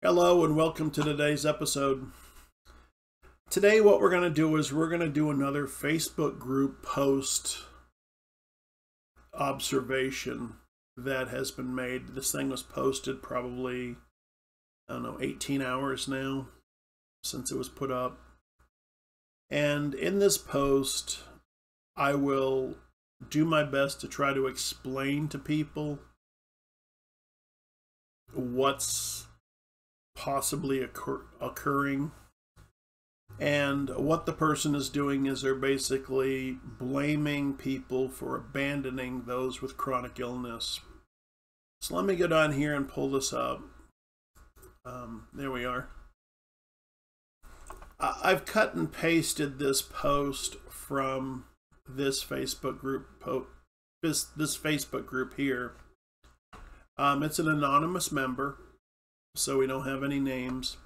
Hello and welcome to today's episode. Today what we're going to do is we're going to do another Facebook group post observation that has been made. This thing was posted probably, I don't know, 18 hours now since it was put up. And in this post, I will do my best to try to explain to people what's possibly occur occurring. And what the person is doing is they're basically blaming people for abandoning those with chronic illness. So let me go down here and pull this up. Um, there we are. I've cut and pasted this post from this Facebook group this this Facebook group here. Um, it's an anonymous member so we don't have any names.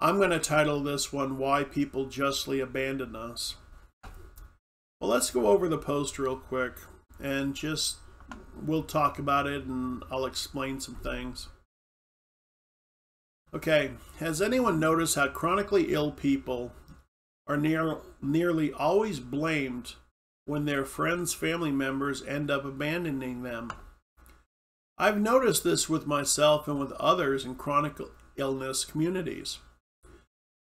I'm going to title this one, Why People Justly Abandon Us. Well, let's go over the post real quick and just we'll talk about it and I'll explain some things. Okay, has anyone noticed how chronically ill people are near, nearly always blamed when their friends, family members end up abandoning them? I've noticed this with myself and with others in chronic illness communities.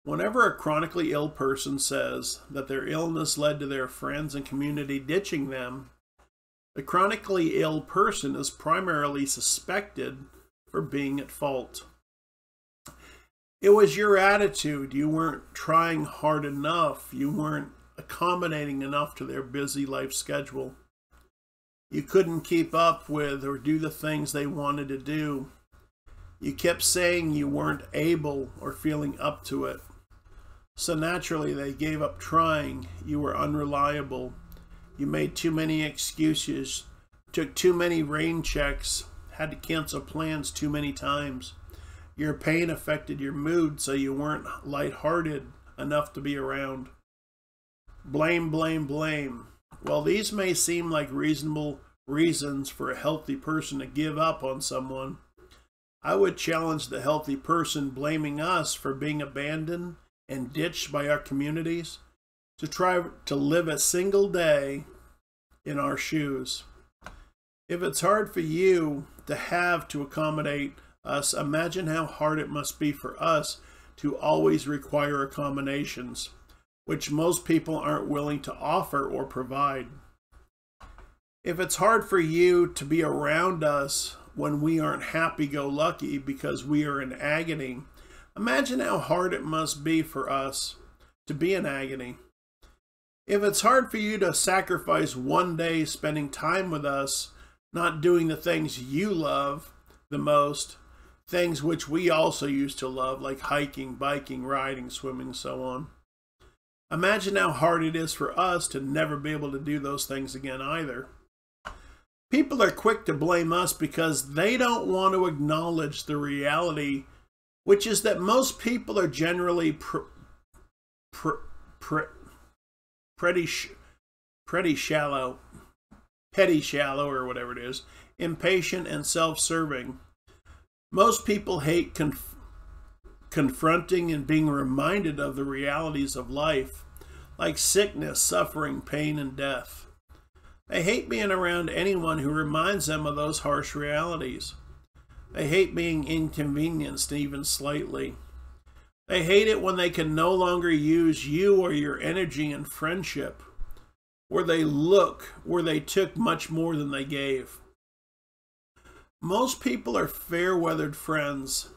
Whenever a chronically ill person says that their illness led to their friends and community ditching them, the chronically ill person is primarily suspected for being at fault. It was your attitude. You weren't trying hard enough. You weren't accommodating enough to their busy life schedule you couldn't keep up with or do the things they wanted to do. You kept saying you weren't able or feeling up to it. So naturally, they gave up trying. You were unreliable. You made too many excuses, took too many rain checks, had to cancel plans too many times. Your pain affected your mood, so you weren't lighthearted enough to be around. Blame, blame, blame. While these may seem like reasonable reasons for a healthy person to give up on someone, I would challenge the healthy person blaming us for being abandoned and ditched by our communities to try to live a single day in our shoes. If it's hard for you to have to accommodate us, imagine how hard it must be for us to always require accommodations which most people aren't willing to offer or provide. If it's hard for you to be around us when we aren't happy go lucky because we are in agony, imagine how hard it must be for us to be in agony. If it's hard for you to sacrifice one day spending time with us, not doing the things you love the most, things which we also used to love, like hiking, biking, riding, swimming, so on. Imagine how hard it is for us to never be able to do those things again either. People are quick to blame us because they don't want to acknowledge the reality, which is that most people are generally pr pr pr pretty, sh pretty shallow, petty shallow, or whatever it is, impatient and self-serving. Most people hate conf confronting and being reminded of the realities of life, like sickness, suffering, pain, and death. They hate being around anyone who reminds them of those harsh realities. They hate being inconvenienced even slightly. They hate it when they can no longer use you or your energy and friendship, where they look, where they took much more than they gave. Most people are fair weathered friends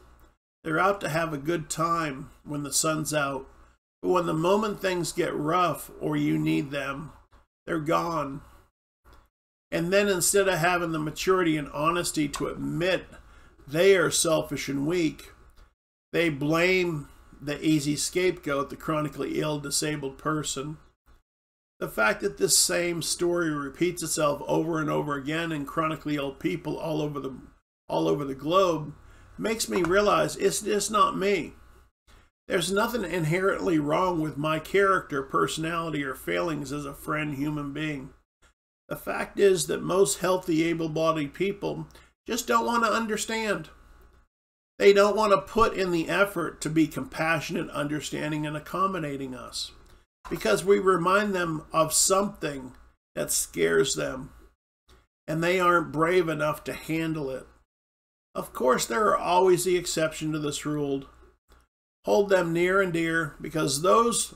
they're out to have a good time when the sun's out. But when the moment things get rough or you need them, they're gone. And then instead of having the maturity and honesty to admit they are selfish and weak, they blame the easy scapegoat, the chronically ill, disabled person. The fact that this same story repeats itself over and over again in chronically ill people all over the all over the globe makes me realize it's just not me. There's nothing inherently wrong with my character, personality, or failings as a friend human being. The fact is that most healthy, able bodied people just don't want to understand. They don't want to put in the effort to be compassionate, understanding, and accommodating us because we remind them of something that scares them and they aren't brave enough to handle it. Of course, there are always the exception to this rule. Hold them near and dear because those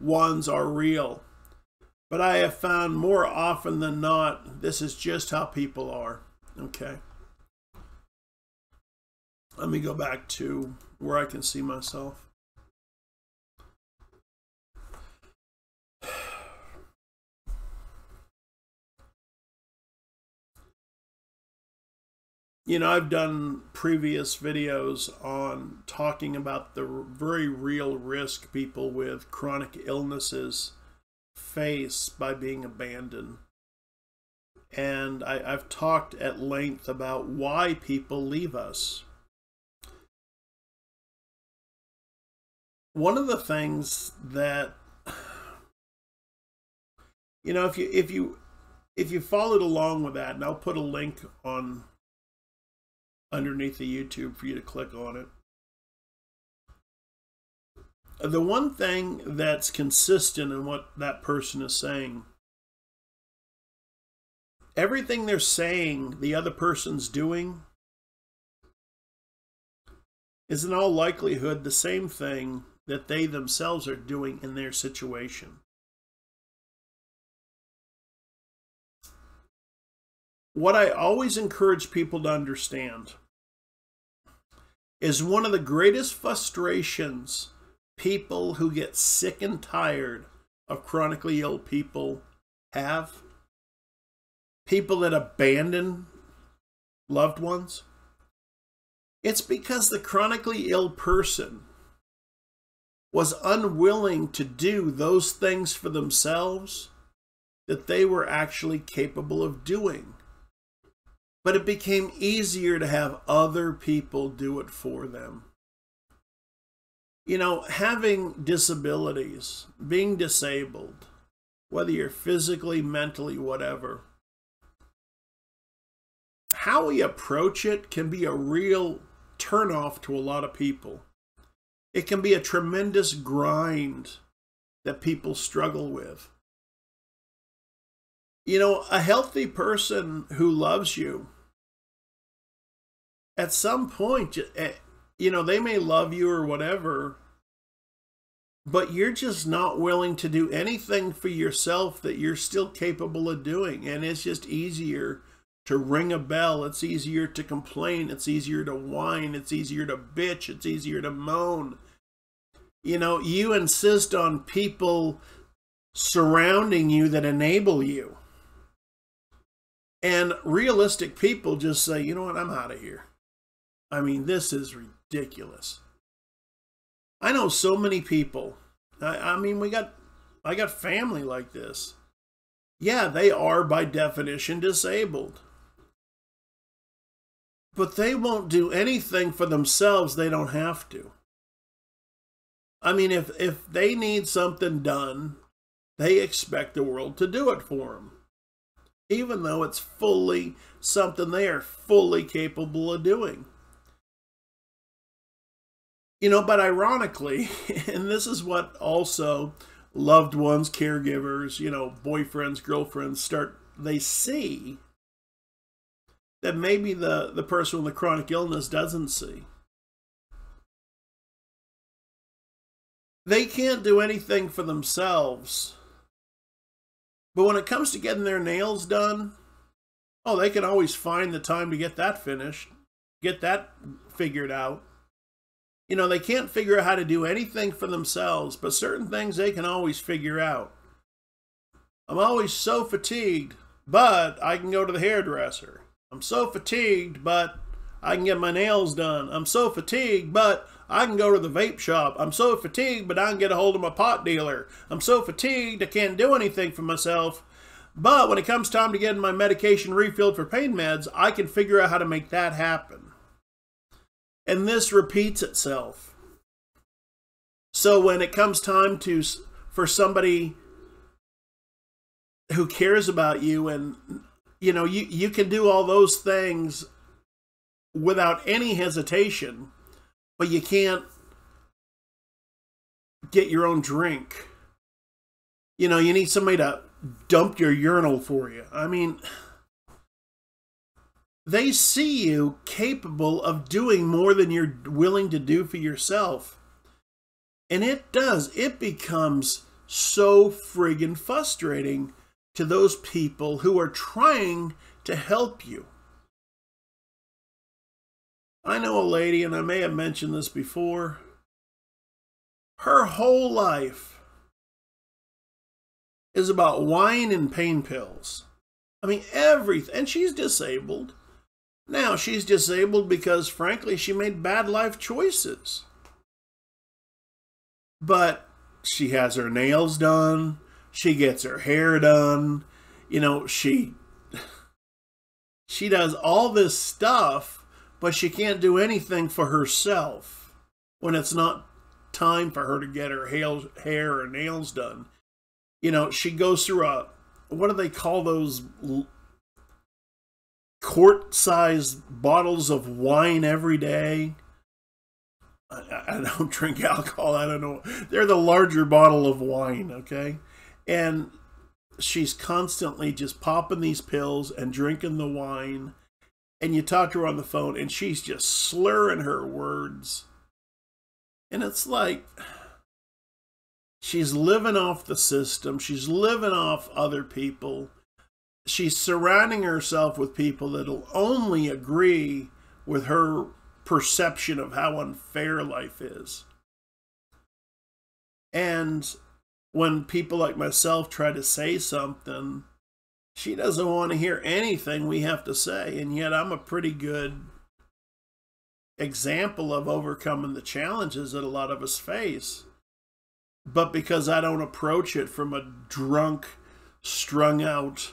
ones are real. But I have found more often than not, this is just how people are. Okay. Let me go back to where I can see myself. You know, I've done previous videos on talking about the very real risk people with chronic illnesses face by being abandoned. And I, have talked at length about why people leave us. One of the things that you know, if you if you if you followed along with that, and I'll put a link on underneath the YouTube for you to click on it. Uh, the one thing that's consistent in what that person is saying, everything they're saying the other person's doing is in all likelihood the same thing that they themselves are doing in their situation. What I always encourage people to understand is one of the greatest frustrations people who get sick and tired of chronically ill people have. People that abandon loved ones. It's because the chronically ill person was unwilling to do those things for themselves that they were actually capable of doing but it became easier to have other people do it for them. You know, having disabilities, being disabled, whether you're physically, mentally, whatever, how we approach it can be a real turnoff to a lot of people. It can be a tremendous grind that people struggle with. You know, a healthy person who loves you at some point, eh, you know, they may love you or whatever, but you're just not willing to do anything for yourself that you're still capable of doing. And it's just easier to ring a bell. It's easier to complain. It's easier to whine. It's easier to bitch. It's easier to moan. You know, you insist on people surrounding you that enable you. And realistic people just say, you know what, I'm out of here. I mean, this is ridiculous. I know so many people. I, I mean, we got, I got family like this. Yeah, they are by definition disabled. But they won't do anything for themselves they don't have to. I mean, if, if they need something done, they expect the world to do it for them. Even though it's fully something they are fully capable of doing. You know, but ironically, and this is what also loved ones, caregivers, you know, boyfriends, girlfriends start, they see that maybe the, the person with the chronic illness doesn't see. They can't do anything for themselves. But when it comes to getting their nails done, oh, they can always find the time to get that finished, get that figured out you know, they can't figure out how to do anything for themselves, but certain things they can always figure out. I'm always so fatigued, but I can go to the hairdresser. I'm so fatigued, but I can get my nails done. I'm so fatigued, but I can go to the vape shop. I'm so fatigued, but I can get a hold of my pot dealer. I'm so fatigued, I can't do anything for myself. But when it comes time to getting my medication refilled for pain meds, I can figure out how to make that happen. And this repeats itself. So when it comes time to for somebody who cares about you and you know you, you can do all those things without any hesitation but you can't get your own drink. You know, you need somebody to dump your urinal for you. I mean, they see you capable of doing more than you're willing to do for yourself. And it does, it becomes so friggin' frustrating to those people who are trying to help you. I know a lady, and I may have mentioned this before. Her whole life is about wine and pain pills. I mean, everything. And she's disabled. Now, she's disabled because, frankly, she made bad life choices. But she has her nails done. She gets her hair done. You know, she she does all this stuff, but she can't do anything for herself when it's not time for her to get her hair or nails done. You know, she goes through a what do they call those quart sized bottles of wine every day? I, I don't drink alcohol. I don't know. They're the larger bottle of wine, okay? And she's constantly just popping these pills and drinking the wine. And you talk to her on the phone, and she's just slurring her words. And it's like she's living off the system, she's living off other people. She's surrounding herself with people that'll only agree with her perception of how unfair life is. And when people like myself try to say something, she doesn't want to hear anything we have to say. And yet I'm a pretty good example of overcoming the challenges that a lot of us face. But because I don't approach it from a drunk, strung out,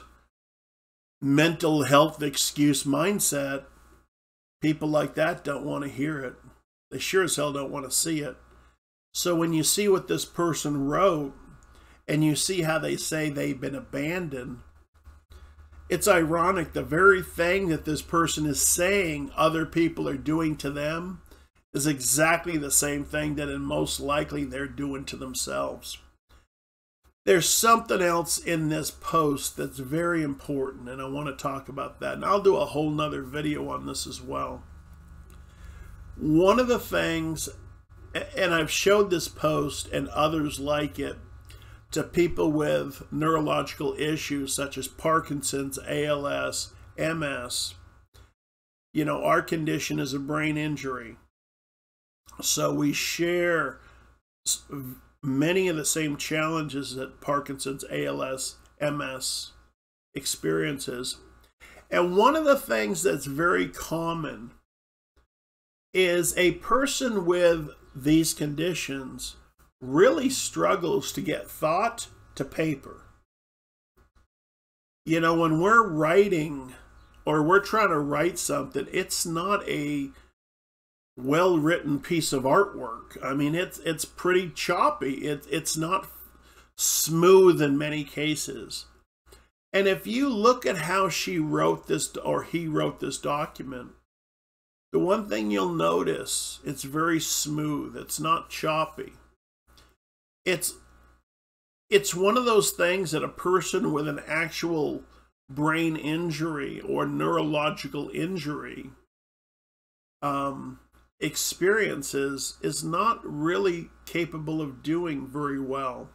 mental health excuse mindset, People like that don't want to hear it. They sure as hell don't want to see it. So when you see what this person wrote and you see how they say they've been abandoned, it's ironic. The very thing that this person is saying other people are doing to them is exactly the same thing that, most likely, they're doing to themselves. There's something else in this post that's very important, and I want to talk about that. And I'll do a whole nother video on this as well. One of the things, and I've showed this post and others like it to people with neurological issues such as Parkinson's, ALS, MS. You know, our condition is a brain injury. So we share many of the same challenges that Parkinson's, ALS, MS experiences. And one of the things that's very common is a person with these conditions really struggles to get thought to paper. You know, when we're writing or we're trying to write something, it's not a well written piece of artwork. I mean, it's it's pretty choppy. It, it's not smooth in many cases. And if you look at how she wrote this or he wrote this document, the one thing you'll notice, it's very smooth. It's not choppy. It's it's one of those things that a person with an actual brain injury or neurological injury um, experiences is not really capable of doing very well.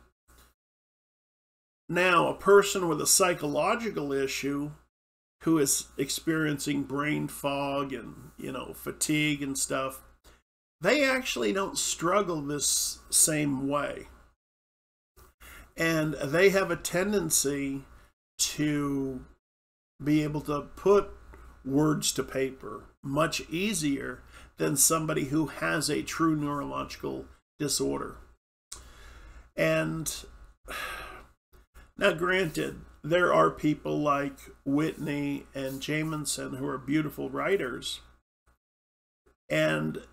Now, a person with a psychological issue who is experiencing brain fog and, you know, fatigue and stuff, they actually don't struggle this same way. And they have a tendency to be able to put words to paper much easier than somebody who has a true neurological disorder. And now, granted, there are people like Whitney and Jamison who are beautiful writers. And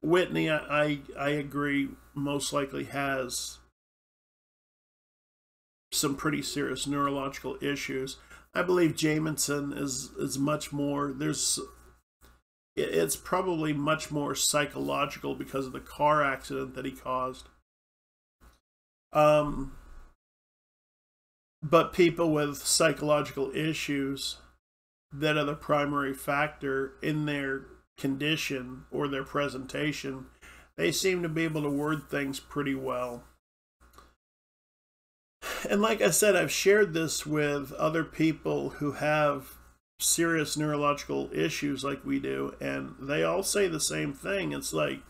Whitney, I, I agree, most likely has some pretty serious neurological issues. I believe Jamison is is much more. There's it's probably much more psychological because of the car accident that he caused. Um, but people with psychological issues that are the primary factor in their condition or their presentation, they seem to be able to word things pretty well. And like I said, I've shared this with other people who have serious neurological issues like we do, and they all say the same thing. It's like,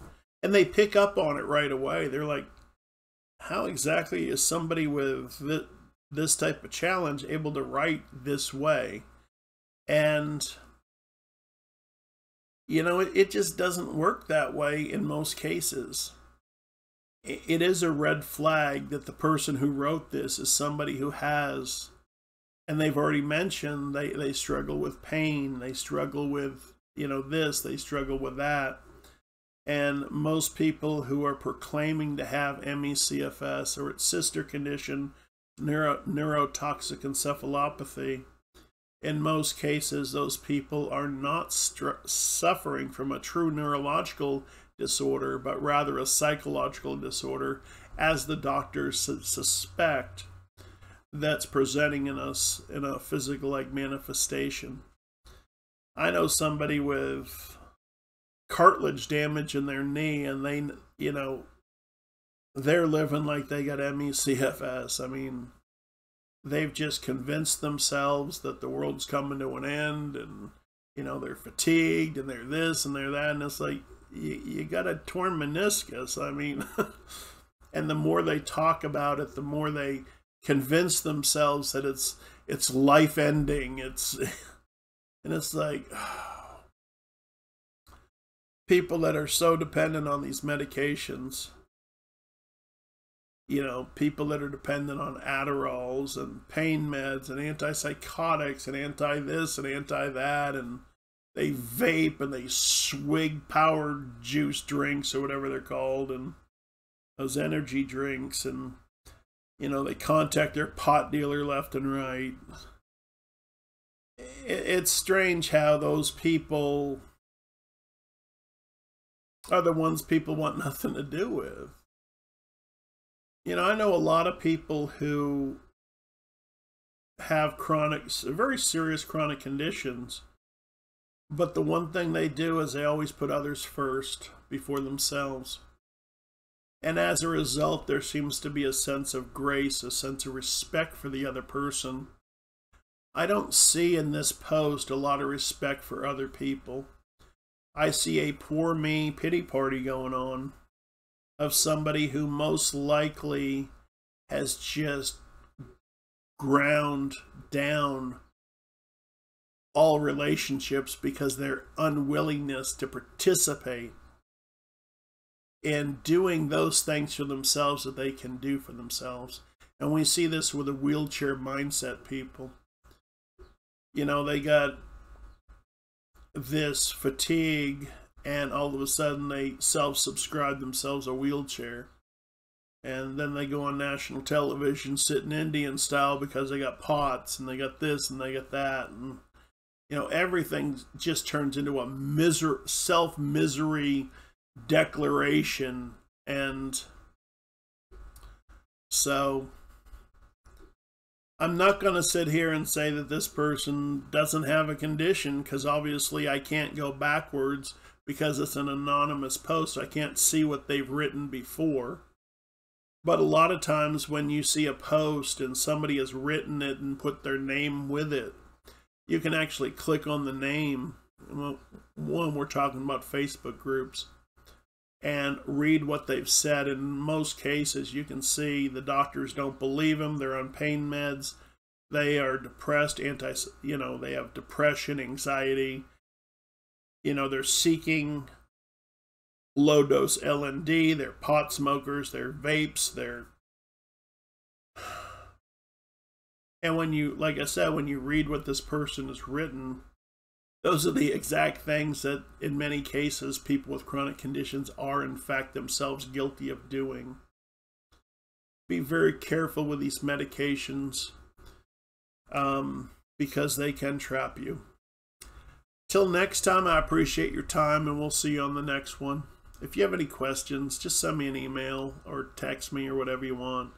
and they pick up on it right away. They're like, how exactly is somebody with this type of challenge able to write this way? And, you know, it, it just doesn't work that way in most cases. It is a red flag that the person who wrote this is somebody who has and they've already mentioned they, they struggle with pain they struggle with you know this they struggle with that. And most people who are proclaiming to have ME/CFS or its sister condition neuro, neurotoxic encephalopathy in most cases those people are not suffering from a true neurological disorder but rather a psychological disorder as the doctors su suspect that's presenting in us in a physical like manifestation. I know somebody with cartilage damage in their knee and they you know they're living like they got ME/CFS. I mean, they've just convinced themselves that the world's coming to an end and you know they're fatigued and they're this and they're that and it's like you, you got a torn meniscus i mean and the more they talk about it the more they convince themselves that it's it's life ending it's and it's like people that are so dependent on these medications you know people that are dependent on adderalls and pain meds and antipsychotics and anti this and anti that and they vape and they swig power juice drinks or whatever they're called and those energy drinks and you know, they contact their pot dealer left and right. It's strange how those people are the ones people want nothing to do with. You know, I know a lot of people who have chronic, very serious chronic conditions, but the one thing they do is they always put others first before themselves. And as a result, there seems to be a sense of grace, a sense of respect for the other person. I don't see in this post a lot of respect for other people. I see a poor me pity party going on of somebody who most likely has just ground down all relationships because their unwillingness to participate in doing those things for themselves that they can do for themselves. And we see this with the wheelchair mindset people. You know, they got this fatigue, and all of a sudden they self subscribe themselves a wheelchair. And then they go on national television sitting in Indian style because they got POTS and they got this and they got that. And, you know, everything just turns into a miser- self misery declaration and so I'm not going to sit here and say that this person doesn't have a condition because obviously I can't go backwards because it's an anonymous post. I can't see what they've written before. But a lot of times when you see a post and somebody has written it and put their name with it, you can actually click on the name. Well, One, we're talking about Facebook groups and read what they've said. In most cases, you can see the doctors don't believe them. They're on pain meds. They are depressed, anti, you know, they have depression, anxiety. You know, they're seeking low dose LND. They're pot smokers. They're vapes. They're and when you, like I said, when you read what this person has written, those are the exact things that, in many cases, people with chronic conditions are, in fact, themselves guilty of doing. Be very careful with these medications um, because they can trap you. Till next time, I appreciate your time and we'll see you on the next one. If you have any questions, just send me an email or text me or whatever you want.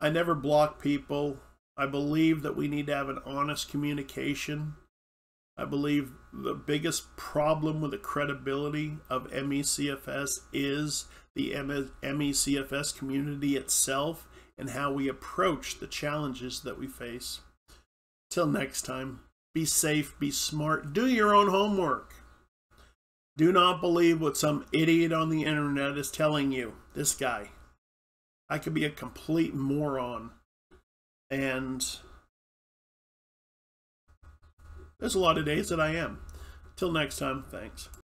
I never block people. I believe that we need to have an honest communication. I believe the biggest problem with the credibility of MECFS is the MECFS community itself and how we approach the challenges that we face. Till next time, be safe, be smart, do your own homework. Do not believe what some idiot on the internet is telling you. This guy. I could be a complete moron. And there's a lot of days that I am. Till next time, thanks.